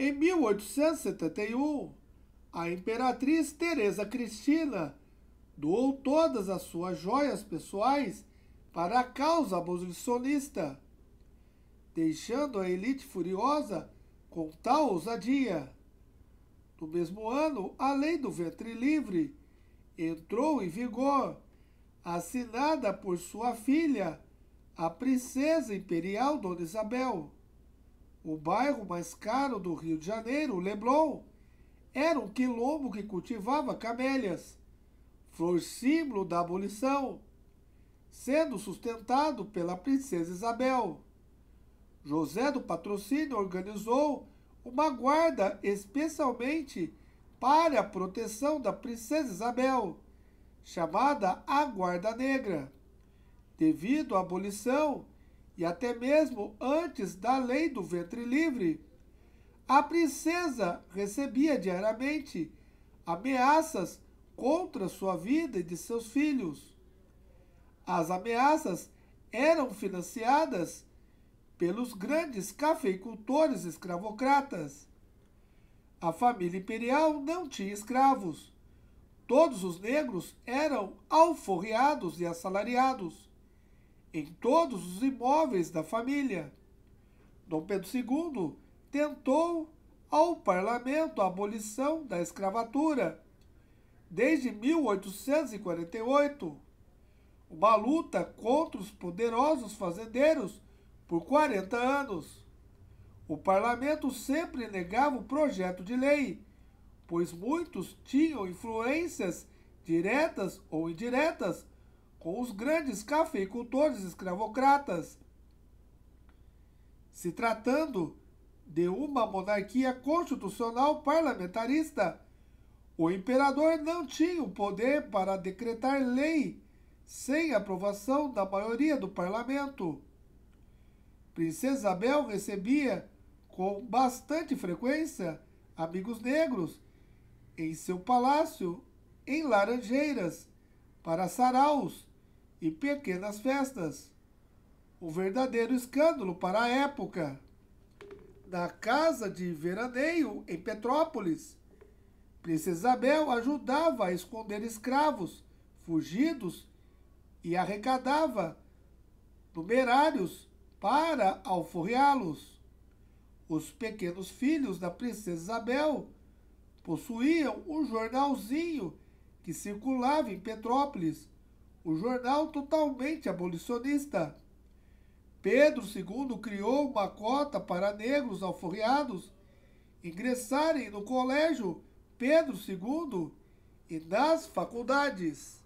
Em 1871, a imperatriz Teresa Cristina doou todas as suas joias pessoais para a causa abolicionista, deixando a elite furiosa com tal ousadia. No mesmo ano, a lei do ventre livre entrou em vigor, assinada por sua filha, a princesa imperial Dona Isabel. O bairro mais caro do Rio de Janeiro, Leblon, era um quilombo que cultivava camélias, flor símbolo da abolição, sendo sustentado pela princesa Isabel. José do Patrocínio organizou uma guarda especialmente para a proteção da princesa Isabel, chamada a Guarda Negra. Devido à abolição e até mesmo antes da lei do ventre livre, a princesa recebia diariamente ameaças contra sua vida e de seus filhos. As ameaças eram financiadas pelos grandes cafeicultores escravocratas. A família imperial não tinha escravos. Todos os negros eram alforriados e assalariados em todos os imóveis da família. Dom Pedro II tentou ao parlamento a abolição da escravatura desde 1848, uma luta contra os poderosos fazendeiros por 40 anos. O parlamento sempre negava o projeto de lei, pois muitos tinham influências diretas ou indiretas com os grandes cafeicultores escravocratas. Se tratando de uma monarquia constitucional parlamentarista. O imperador não tinha o poder para decretar lei sem aprovação da maioria do parlamento. Princesa Isabel recebia com bastante frequência amigos negros em seu palácio em Laranjeiras para saraus e pequenas festas. Um verdadeiro escândalo para a época na casa de veraneio em Petrópolis. Princesa Isabel ajudava a esconder escravos fugidos e arrecadava numerários para alforreá-los. Os pequenos filhos da princesa Isabel possuíam um jornalzinho que circulava em Petrópolis, um jornal totalmente abolicionista. Pedro II criou uma cota para negros alforriados ingressarem no colégio Pedro II e nas faculdades.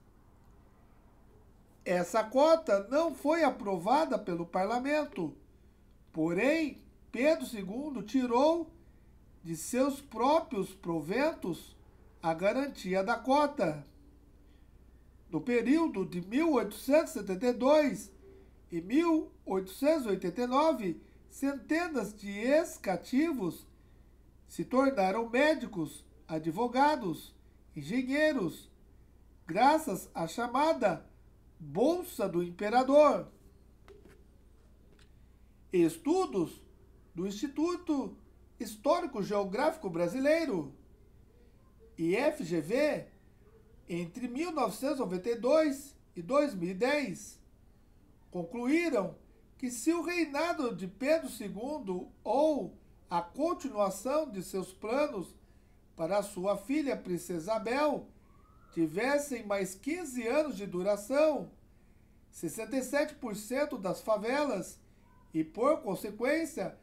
Essa cota não foi aprovada pelo parlamento, porém, Pedro II tirou de seus próprios proventos a garantia da cota. No período de 1872 em 1889, centenas de ex-cativos se tornaram médicos, advogados, engenheiros, graças à chamada Bolsa do Imperador. Estudos do Instituto Histórico Geográfico Brasileiro, IFGV, entre 1992 e 2010 concluíram que se o reinado de Pedro II ou a continuação de seus planos para sua filha Princesa Isabel tivessem mais 15 anos de duração, 67% das favelas e, por consequência,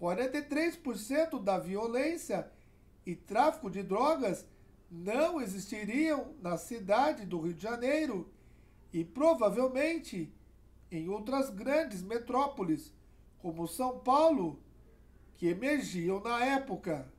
43% da violência e tráfico de drogas não existiriam na cidade do Rio de Janeiro e provavelmente em outras grandes metrópoles, como São Paulo, que emergiam na época.